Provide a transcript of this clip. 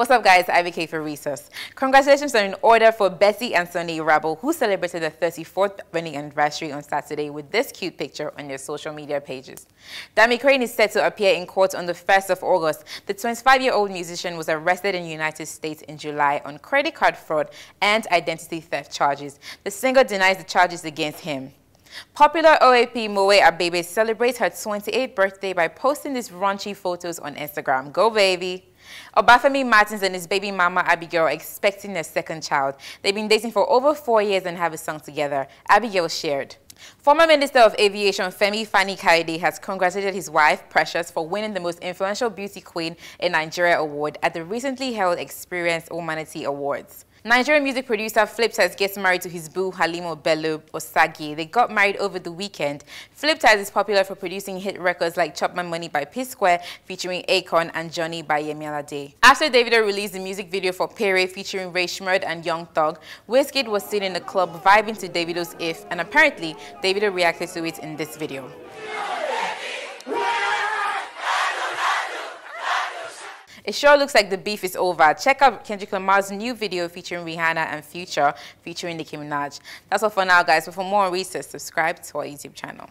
What's up guys, IBK for Resource. Congratulations are in order for Betty and Sunny Irabor who celebrated their 34th wedding anniversary on Saturday with this cute picture on their social media pages. Dammy Krane is set to appear in court on the 1st of August. The 25-year-old musician was arrested in the United States in July on credit card fraud and identity theft charges. The singer denies the charges against him. Popular OAP Moet Abebe celebrates her 28th birthday by posting these raunchy photos on Instagram. Go baby! Obafemi Martins and his baby mama Abigail are expecting their second child. They've been dating for over four years and have a son together. Abigail shared. Former Minister of Aviation Femi Fani-Kayode has congratulated his wife, Precious, for winning the most influential beauty queen in Nigeria award at the recently held Experience Humanity Awards. Nigerian music producer Fliptyce gets married to his boo Halimo Bello Osagi. They got married over the weekend. Fliptyce is popular for producing hit records like Chop My Money by P-Square featuring Akon and Johnny by Yemi Alade. After Davido released the music video for Pere featuring Rae Sremmurd and Young Thug, Wizkid was seen in the club vibing to Davido's If and apparently Davido reacted to it in this video. It sure looks like the beef is over. Check out Kendrick Lamar's new video featuring Rihanna and Future featuring Nicki Minaj. That's all for now, guys. But for more research, subscribe to our YouTube channel.